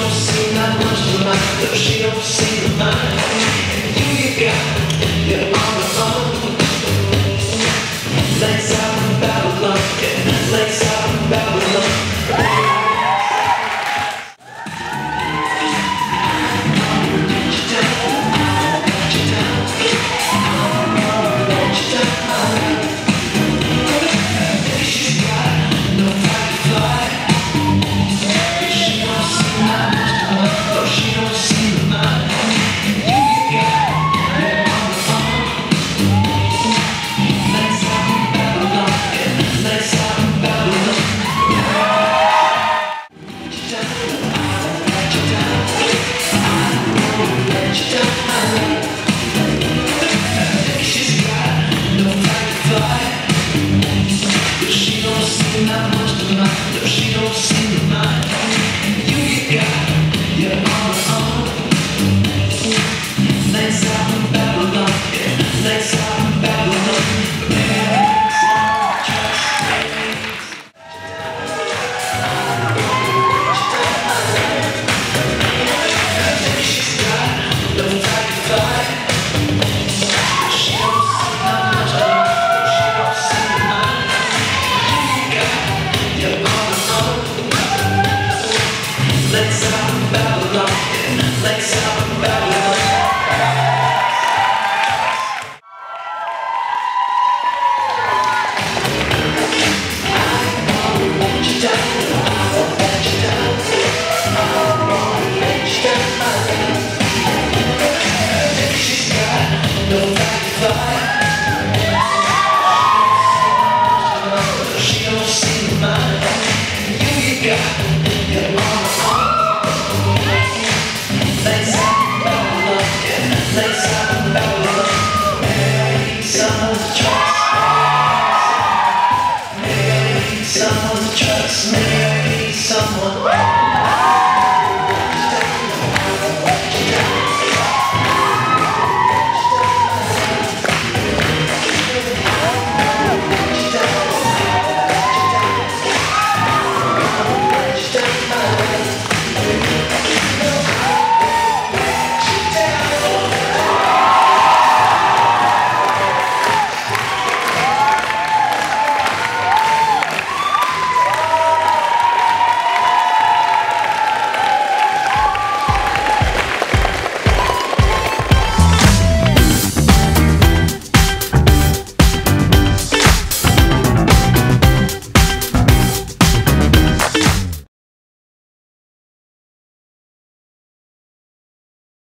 don't see that much of mine, though she don't see the mind. house. I'll try.